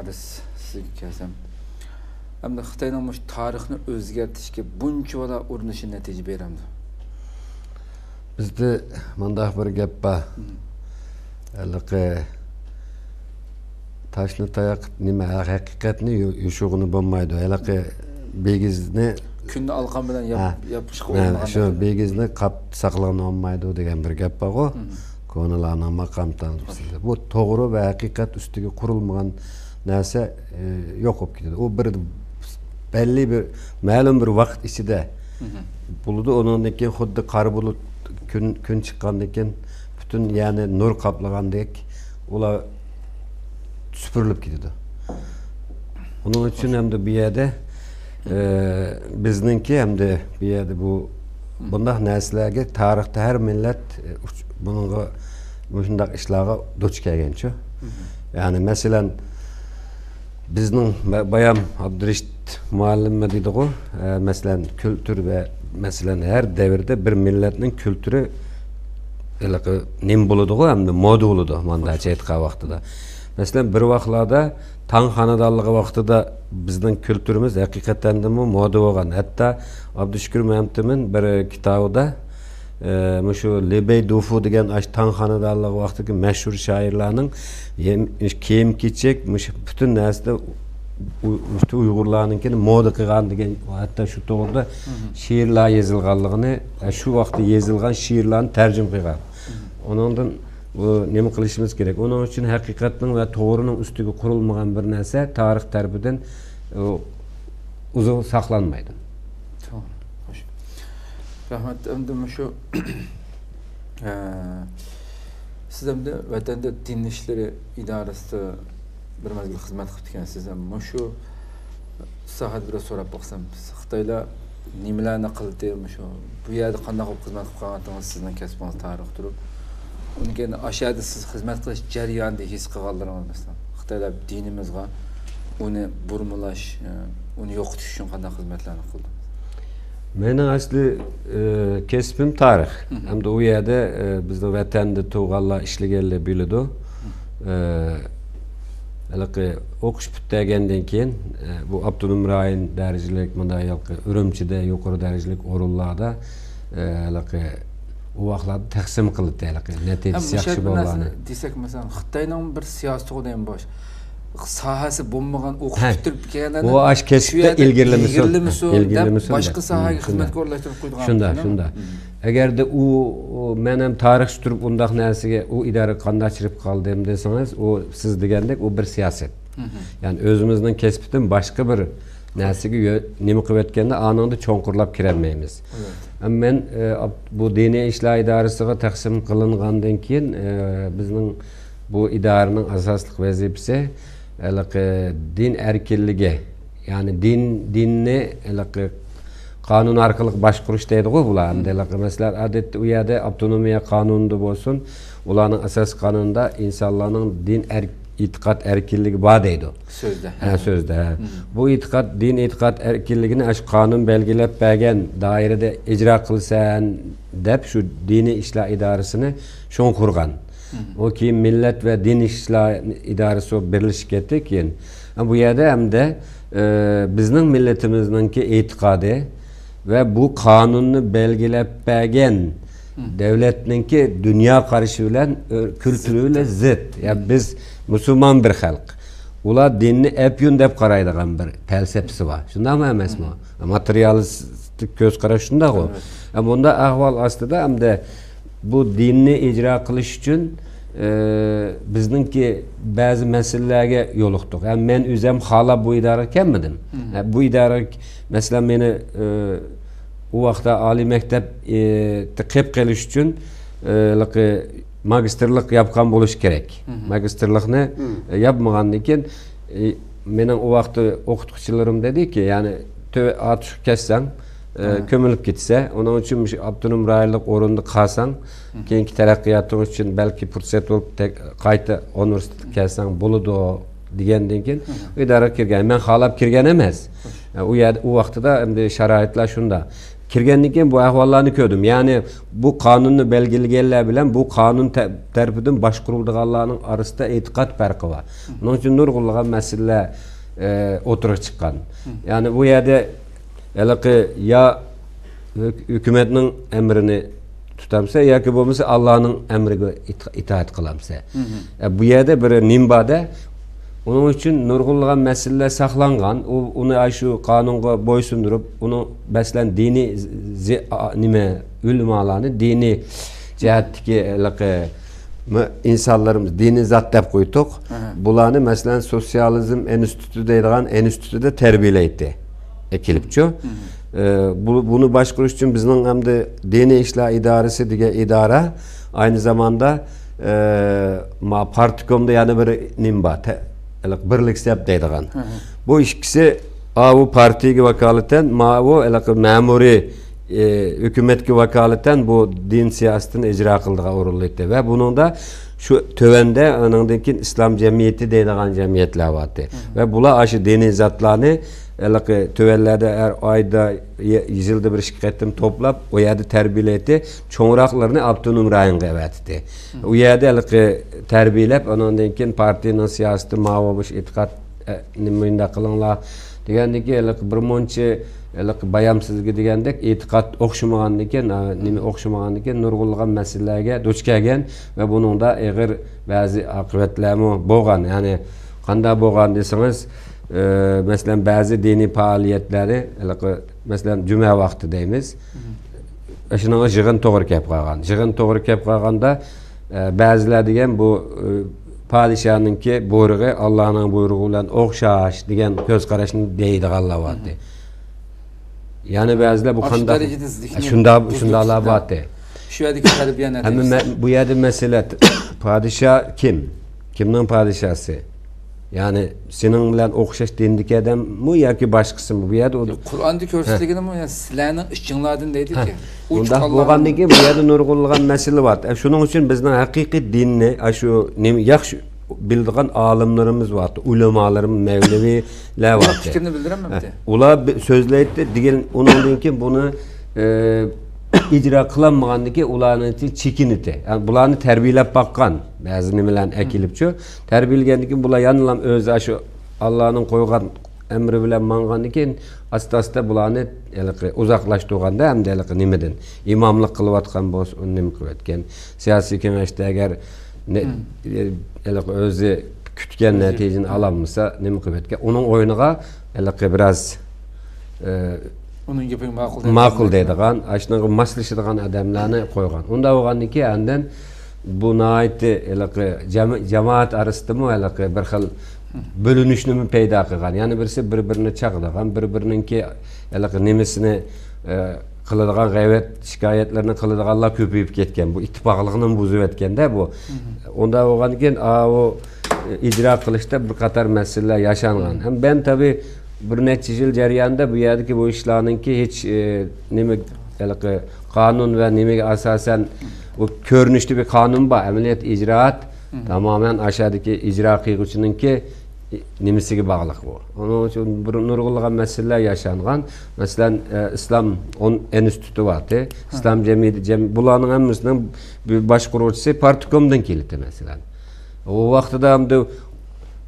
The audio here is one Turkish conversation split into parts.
varis sizga kelsam hamda xitoyning mush tarixni o'zgartirishga buncha vala urinishi natija beramdi. Bizda mundaq bir gap bor. Haligi toshni tayoq nima haqiqatni yushug'ini bo'lmaydi. Haligi begizni kunni alqan bilan yopishga mana shu begizni qap saqlana olmaydi degan bir gap bor-ku ko'nalarni maqom bu to'g'ri va haqiqat ustiga qurilmagan нәрсе жоқ болып кетеді ол бір бәлли бір мәлім бір уақыт ішінде бұлды онан кейін худды қар bulut күн күн шыққандан кейін бүтін яғни нұр қаплағандек олар сүпіріліп кетеді оның үшін әмді бұл жерде біздіңкі әмді бұл жерде бұл бұндай нәрселерге тарихта әр милләт бұныңға мұшындақ ішларға дуч келген яғни мәселен біздің баям абдырешит мұғалім дейді ғой ә, мәселен күлтүр вә мәселен әр дәуірде бір милләтнің күлтүрі нем болады ғой әмді мода болады мындайша айтқан уақытыда мәселен бір вақтларда таң ханадарлығы вақытыда біздің күлтүріміз ақиқаттан да мода болған Әтті абдышүкір мәмтімнің бір кітабыда bir kitobida e, shu lebey dufu degan xonadonligi vaqtidagi mashhur shoirlarning kiyim kechak butun narsada ushbu uyg'urlarnikini moda qilgan degan hatto shu to'g'rida she'rlar yozilganligini e, shu vaqtda yozilgan she'rlarni tarjim qilgan. Undan nima qilishimiz kerak? Uning uchun haqiqatning va to'g'rining ustiga qurilmagan bir narsa tarix tarafidan e, uzun saqlanmaydi. Rahmat endi shu e, siz endi vatanda din ishlari idorasida bir mazgil xizmat qilib ekansiz ham shu sohada biroz so'rab boqsam xitoylar nimalarni qildi shu bu yerda qanday qilib xizmat qilib qolgandingiz sizni kasbingiz tarix turib undan o'sha yerda siz xizmat qilish jarayonida his qilganlaringiz masalan xitoylar dinimizga uni burmalash e, uni yo'qotish uchun qanday xizmatlarni qildi менің әсілі ә, кесіпім тарих әмді ол жерде ә, біздің вәтәнді туғанлар ішлегенле біледі әліқі оқыш бүттәгенден кейін ә, бұл абдунумраин дәрежелік мындай әліқі үрімшіде жоғары дәрежелік орынларда әліқі уақларды тәқсім қылды әліқі нәтижесі жақсы болғаны десек мәселен қытайның бір сиясы ғой деген sohasi bo'lmagan kelganlar Bu ash kasbda ilgirlimisin. ilgirlimisin boshqa sohaga Hmm, xizmatga shunda. o'rlashtirib qo'ygan shunda shunda agarda u u- men ham tarix turib undaq narsaga u idora qanday chirib qoldim desangiz u siz degandek u bir siyosat ya'ni o'zimizning kasbidan boshqa bir narsaga nima qilayotganda anında cho'nqurlab kirolmaymiz men ab- bu diniy ishlar idorasiga taqsim qilingandan keyin bizning bu idoraning asosli vazifasi din erkinligi ya'ni din dinni qonun orqali boshqarish deydiku bular haligi masalan odatda u yerda avtonomiya qonunida bo'lsin ularning asos qonunida insonlarning din er, e'tiqod erkinligi bor deydi so'zda Ha so'zda. Bu e'tiqod din e'tiqod erkinligini ash qonun belgilab bergan doirada ijro qilsan deb shu diniy ishlar idorasini shun qurgan. U keyin millat va din ishlar idorasi birlashib ketdi keyin. Ha, Bu yerda hamda e, bizning millatimizningki e'tiqodi va bu qonunni belgilab bergan davlatninki dunyo qarashi bilan kulturi bilan zid. Ya biz musulmon bir xalq. ular dinni epyun deb qaraydigan bir falsafasi bor shundaqmi emasmi materialistik ko'z qarash shundoq u Am bunda ahvol ostida hamda bu dinni ijro qilish uchun e, bizningki ba'zi masalalarga yo'liqdik yani men o'zim xohlab bu idora Ha, bu idora masalan meni e, u vaqtda oliy maktab e, qilib qelish uchun e, magistrlik yapgan bo'lish kerak. Magistrlikni yapmagandan keyin mening u vaqtda o'qituvchilarim dediki ya'ni ot kessang e, ko'milib ketsa uning uchun shu avtonom rayonlik o'rinda qolsang keyingi taraqqiyoting uchun balki fursat bo'lib te- qayta universitetga kelsang bo'ladi degandan keyin idoraga kirgan men xohlab kirgan emas u u vaqtida endi sharoitlar shunda kirgendan keyin bu ahvollarni ko'rdim ya'ni bu qonunni belgilaganlar bilan bu qonun ta- tarafidan boshqarilganlarning orasida e'tiqod farqi bor buning uchun nurg'unlagan masalalar e, o'tirib chiqqan ya'ni bu yerda halaqi yo huk- hukumatning amrini tutamsa yoki bo'lmasa allohning amriga it- itoat qilamsa E, bu yerda bir nimbada uning uchun nurg'unlagan masalalar saqlangan u uni shu qonunga bo'ysundirib uni masalan diniy nima ulamolarni diniy jihatdagi insonlarimiz diniy zot deb qo'ydik bularni masalan sotsializm instituti deydigan institutida tarbiyalaydi ekilibchu bu, bunu başkuruş için bizning hamda dini ishlar idorasi degan idora aynı zamanda e, ma partikomda yana bir nim bor te- birlik deb deydigan bu ikkisi a bu partiyaga vakolatan ma bu iliq ma'muriy e, hukumatga vakolatan bu din siyosatini ijro qildigan o'rinlaydi va buningda shu tövende anandan keyin islom jamiyati deydigan jamiyatlar bordi va bular shu diniy ылыкы төбәлләрдә әр айда җилдә бер шикәттем топлап у яды тәрбияләте чоңракларны автоном районга әвәтте. У яды ылыкы тәрбияләп аннан кин партияның сиясәте мавабыш итикат э, нимендә кылыңлар дегәндән кин ылык бер монча ылык баям сезгә дигәндәк итикат охшымагандан кин ниме охшымагандан кин нургулган мәсьәләгә дуч килгән ва буның да әгър бәзи акыбәтләре булган. Ягъни кандай булган дисәңез, e, masalan ba'zi diniy faoliyatlari iliqi, masalan juma vaqti deymiz shunaqa yig'in to'g'ri kelib qolgan yig'in to'g'ri kelib qolganda e, ba'zilar degan bu e, podshohningki buyrug'i allohning buyrug'i bilan o'xshash degan ko'z qarashni deydiganlar bordi ya'ni ba'zilar bu shundalar chiqqan. bordi Shu yerdagi tarbiya Ama natijasi. me- bu yerde mesele padişah kim? Kimnin padişahı? Yani senin bilen okşaş dindik adam mı ya ki başkası mı? Bu yerde o Qur'onda ko'rsatilgani bu sizlarning ishinglardan deydi ki. Bunda bo'lgandan keyin bu yerda nurg'unlagan masala bor. E, Shuning uchun bizning haqiqiy dinni a shu nim- yaxshi bildigan olimlarimiz bor, ulamolarimiz, mavleviylar bor. fikrini bildiramamdi. Ular bi- so'zlaydi degan undan keyin buni e, ijro qilinmagandan keyin ularni chekinidi. Yani bularni tarbiyalab boqqan ba'zi nimalarni akilibchu. Tarbiyalagandan keyin bular yana o'zi shu Allohning qo'ygan emri bilan mangandan keyin asta asta bularni iliqi uzoqlashtirganda hamda iliqi nimadan imomlik qilayotgan bo'lsa uni nima qilayotgan siyosiy kengashda agar iliqi o'zi kutgan natijani ololmasa nima qilayotgan uning o'yiniga iliqi biroz e, ma'qul deydigan shunaqa moslashadigan odamlarni qo'ygan unda bo'lgandan keyin andan bu iliqi jama- jamoat orasidami iliqi bir xil bo'linishni paydo qilgan ya'ni birisi bir birini chaqirgan bir biriniki iliqi nimasini qiladigan g'ayvat shikoyatlarni qiladiganlar ko'payib ketgan bu ittifoqlikni buzib o'tganda bu. Unda bo'lgandan keyin u ijro qilishda bir qator masalalar yashangan ham ben tabii bir necha yil jarayonida bu yerdagi bu ishlarninki hech e, nima iliqi qonun va nimaga asosan u ko'rinishli bir qonun bor amaliyot ijroat tamoman aşağıdaki ijro qilguvchininki nimasiga bog'liq bu. Uning uchun bir masalalar yashangan masalan e, islom instituti bordi islom jamiyati jam, bularning hammasining boshqaruvchisi partikomdan keldi masalan u vaqtida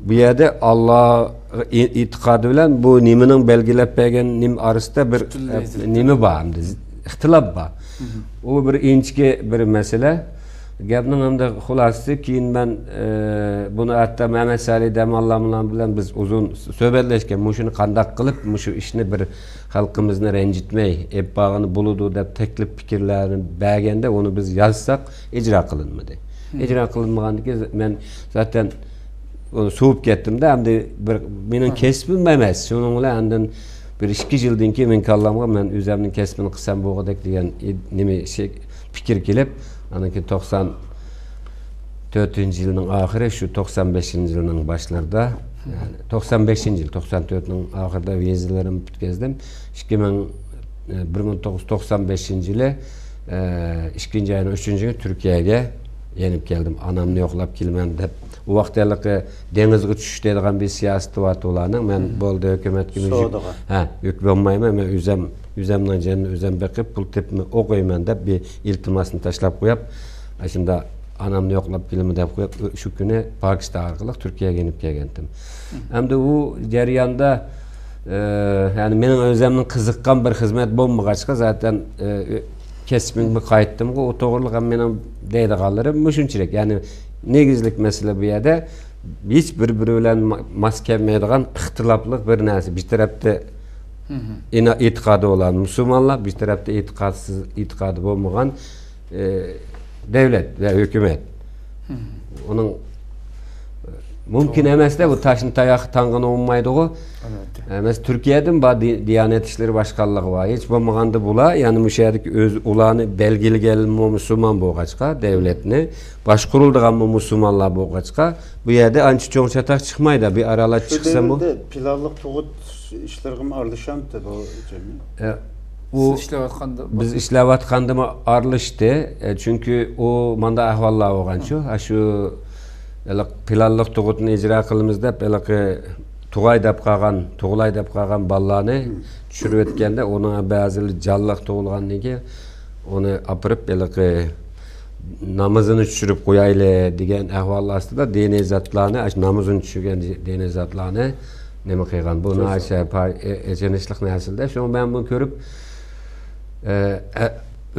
bu yerda Alloh i- e'tiqodi bilan bu nimaning belgilab bergan nim orasida bir e, nima bor hamda ixtilof bor. U bir inchki bir masala. Gapning hamda xulosasi keyin man e, buni hatto Salih Demallamlar bilan biz uzun suhbatlashgan mushuni qandaq qilib mushu ishni bir xalqimizni ranjitmay ebbag'ini buludu deb taklif fikrlarini berganda uni biz yozsak ijro qilinmadi. Ijro qilinmagandan keyin men zaten onu so'yib ketdimda hamda bir mening kasbim emas shuning bilan andin bir ikki yildan keyin men kallamga men o'zimning kasbini qilsam bo'lg'idek degan nima şey fikr kelib andan keyin to'qson to'rtinchi yilning oxiri shu to'qson beshinchi yilning boshlarida to'qson beshinchi yil to'qson to'rtning oxirida vizalarni bitkazdim ikki ming bir ming to'qqiz yuz to'qson beshinchi yili e, ikkinchi ayning uchinchi kuni turkiyaga еніп келдім анамны оқылап келмем деп убактылыкы деңизге түшүш деген бир саясаты бар туланың мен болды өкмөткө ха болмаймын мен үзем үземнен жен үзем бекип бул тип окуймун деп бир илтимасын ташлап коюп ошонда анамны окулап келемін деп коюп ушу күнү пакистан аркылуу түркияга инип келгентим эмди бул жарыянда яғни менің өзімнің қызыққан бір қызмет затен kesimimga qaytdimku u to'g'riliq ham men ham deydiganlarim mushunchalik ya'ni negizlik masala bu yerda hech bir biri bilan mos kelmaydigan ixtilofli bir narsa bir tarafda e'tiqodi olan musulmonlar bir tarafda e'tiqodsiz e'tiqodi bo'lmagan e, davlat va hukumat mumkin emasda bu tashni tayoq tang'ini o'nmaydiku biz turkiyadan bu diyanet ishlari boshqanligi bor hech bo'lmaganda bular ya'ni o'sha yerda o'z ularni belgilagan musulmon bo'lg'achqa davlatni boshqarildigan musulmonlar bo'lg'achqa bu yerda ancha cho'ng chataq chiqmaydi bu aralash chiqsa bu pilarliq tug'ut ishlarga aralashamdi bu u biz ishlayotgandami aralashdi chunki u manda ahvollar bo'lgan shu shu planliq tug'utni ijro qilamiz deb anaqa tug'ay deb qolgan tug'ilay deb qolgan bolalarni tushirib o'tganda uni ba'zi jalliq tug'ilgandan keyin uni olib borib anaqa namozini tushirib qo'yayli degan ahvol ostida diniy zotlarni namozini tushirgan diniy zotlarni nima qilgan bu achinishli narsada shu man buni ko'rib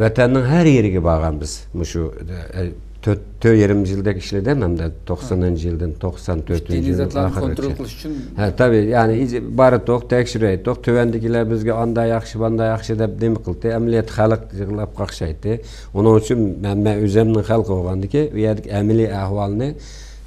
vatanning har yeriga borgan biz shu төрт жылда иштедем анда токсонунчу жылдан токсон төртүнчү жылы затларды контроль кылыш үчүн таби яны баратык текширеттик төбөндөгүлөр бизге андай жакшы мындай жакшы деп неме кылды эмилет халык жыгылып какшайт онун үчүн мен өзүмдүн халкы болгондуки уядагы эмилий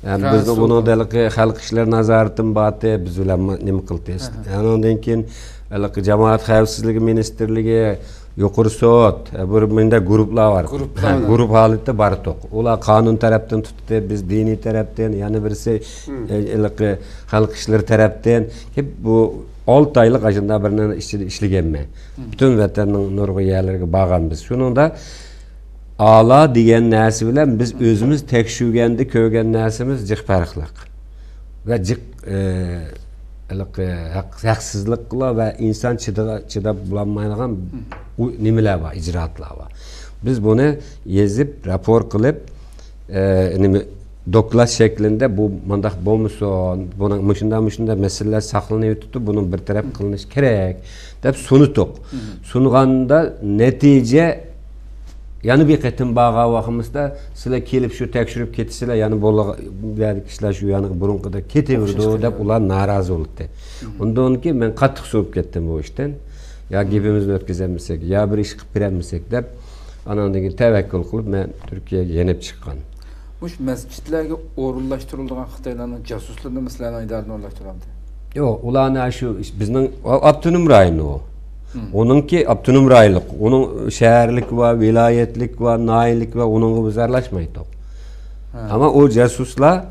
бизди муну делги халык иштер назаратын бааты биз улам есті. кылтыбыз андан кийин алакы жамаат хавфсизлиги министрлиги юқур сот бир мындай группалар бар группалар групп халытта бар ток улар канун тараптан тутты біз диний тараптан яны бирси илки халык иштер тараптан кеп бу алты айлык ашында бирнен иштегенме Бүтін ватандын нургу ээлерге баганбыз шунун да yerlariga borganmiz shuningda a'lo degan narsa bilan biz o'zimiz tekshirganda ko'rgan narsamiz jiq farqliq va jiq haqsizliklar va inson chidab bo'lolmaydigan nimalar bor ijroatlar bor biz buni yezib rapor qilib nima doklad şeklinde bu mandaq bo'lmasin buni mushunday mushunday masalalar saqlanib yotibdi buni bartaraf qilinishi kerak deb sunitdiq sunganda natija yana bir qatim bağa vaqtimizda sizlar kelib shu tekshirib ketsizlar yana bola kishilar shu yana burunqida ketaverdi deb ular norozi bo'ldi undan keyin men qattiq so'rab ketdim bu ishdan yo gapimizni o'tkazolmasak yo bir ish qilib berolmasak deb andan keyin tavakkul qilib men turkiyaga yenib chiqqan Muş mescitlerge o'rinlashtirilgan Xitoylarning jasuslarni sizlarning idoradan o'rinlashtiryapti. yo'q ularni shu bizning abtonom rayoni u Onunki abtonom rayonlik uning shaharlik va viloyatlik va noinlik va uningga biz aralashmaydi ammo u jasuslar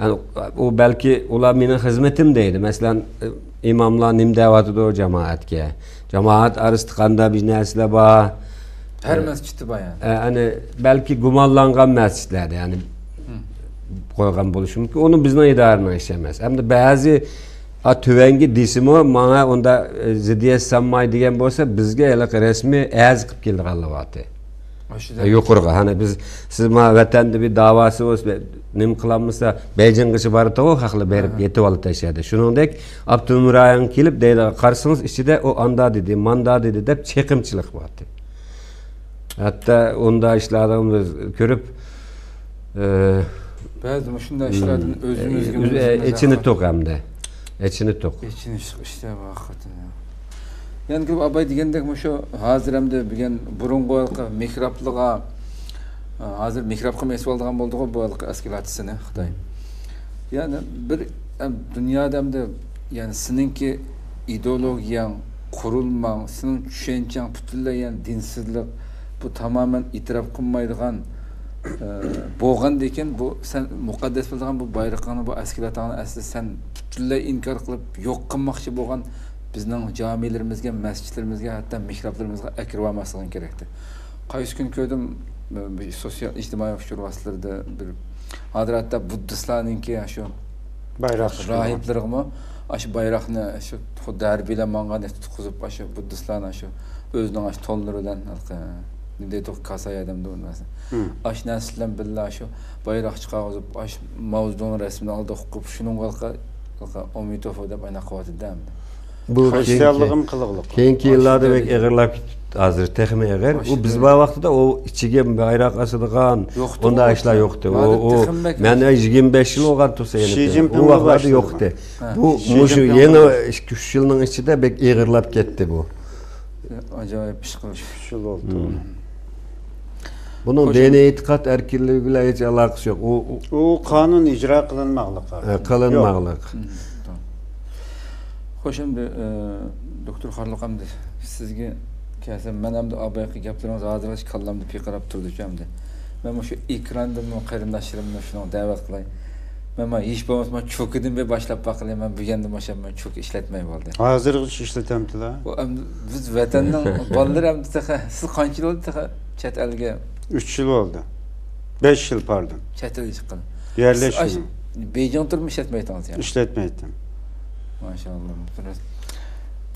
yani u balki ular meni xizmatim deydi. Masalan imomlar nim deyotidi u jamoatga jamoat orasida qanday bir narsalar bor Her mescidi bor yani. hani belki gumonlangan masjidlarda yani qo'ygan bo'lishi mumkin uni bizni idoraning ishi emas hamda ba'zi a tuvangi deysimi manga unda ziddiyat sanmay degan bo'lsa bizga iliq rasmiy az qilib keldi g'allavati. Aşıda yuqoriga hani biz siz ma vatanda bir davosi bo'lsa nima qilamizsa bejing'ichi bordi haqli berib yetib olib tashladi. Shuningdek abtonom rayon kelib deydi qarasangiz ichida u anda dedi manda dedi deb chekimchilik bordi hatto unda ishlarni biz ko'rib Bazı şunday işlerden özümüzge e, içini tok hamda içini Әчіні тұқ. Әчіні шық іште бақытын. Яғни кіліп абай дегендек мұшы қазір әмді біген бұрынғы әлқы михраплыға, қазір михрапқа месіп алдыған болды ғой бұл әлқы әскелатысыны Қытай. Яны бір дүниеде әмді, яғни сініңке идеологияң, құрылмаң, сінің түшенчаң, бүтілі, яғни динсізлік, тамамен итирап қылмайдыған, bo'lgan ekan bu sen muqaddas bildigan bu bayroqni bu askilatani asli sen butunlay inkor qilib yo'q qilmoqchi bo'lgan bizning jamilarimizga masjidlarimizga hatto mehroblarimizga akirib olmasliging kerakdi qaysi kun ko'rdim bir sotsial ijtimoiy vositalarida bir hozir hatto buddistlarninki shu Bayrak. rohiblarimi shu bayroqni shu harbiylar manganda tutqizib shu buddistlarni shu özünün aş tolllarından halka ne deydi o kasaya adam da olmasın. Hı. Aş neslen billah şu bayrak çıkarıp aş mavzudun resmini aldı okup şunun halka halka Omitov da bana kuvveti dem. bu kılıqlıq. keyinki yıllarda Aşırı bek eğirlap hazır texme eğer Aşırı o biz bu vaqtida o içige bayrak asıdığan Yoktu onda o işler vakti. yoktu. O Hadi o texim bek- men 25 yıl olgan tursa Xi yani. Jinping O vaqtlarda. Ha. Bu Jinping yeni başladı. 2 yılın içinde bek eğirlap gitti bu. Acayip iş kılış. Üç yıl oldu. Bunun Hocam- dini etikat erkinliği bile hiç alakası yok. O, o O kanun icra kılınmaqlıq. e, kılınmaqlık. Tamam. Şimdi e, doktor Harlıq hamdi sizge kelsem men hamdi abayqı gaplarınız hazır hiç kallamdı piqarab turdu hamdi. Men şu ekranda mı qarindaşlarımla şunu davet qılay. Men ma hiç bo'lmasa çok edim ve başlap baqılay men bu yanda maşa men çok işletmey bo'ldi. Bu hamdi biz vatandan bolalar taqa siz qancha yil bo'ldi chet elga 3 yıl oldu. 5 yıl pardon. chet elga chiqqan. Yerleşim. Beyjan turmuş işletmeydiniz yani. İşletmeydim. Maşallah. Biraz.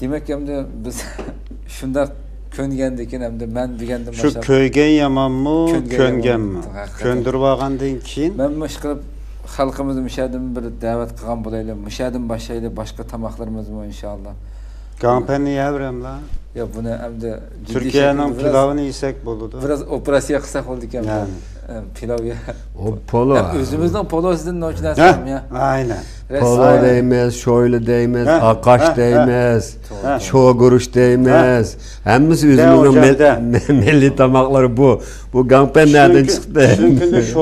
Demek hamda biz shunda ko'ngandekin hamda men deganda Şu köygen yaman mı, Köngen mi? Köndürüp algandan keyin men qilib xalqimizni mushadim bir da'vat qilgan bo'laylik mushadim boshlaylik boshqa tamoqlarimizni inshaalloh kampanya yavrem la. yo buni hamda Türkiye'nin pilavını yesek buludu. biraz operatsiya qilsak bo'ldik ham Yani. pilav ya O polo. o'zimizning polosidan Ha? nochinasam ya Aynen. Polo Aynen. değmez, şöyle değmez, Ha, akaş ha, ha. değmez, Ha. çoğu kuruş değmez. Hemisi hocam, üzümünün de. milli tamakları bu. Bu gampen nereden Çünkü- çıktı? Çünkü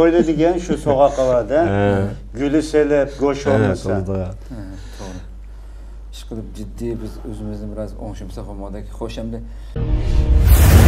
qilib jiddiy biz o'zimizni biroz o'ngshimsa xumodagi xo'shamda